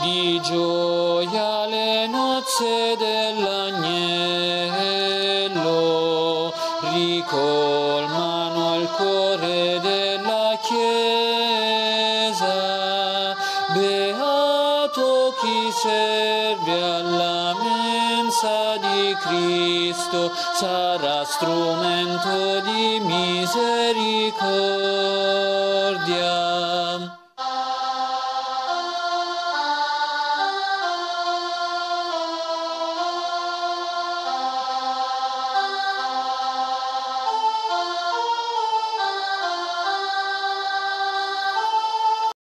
di gioia le nozze dell'agnello ricolmano il cuore della Chiesa. Beato chi serve alla mensa di Cristo, sarà strumento di misericordia.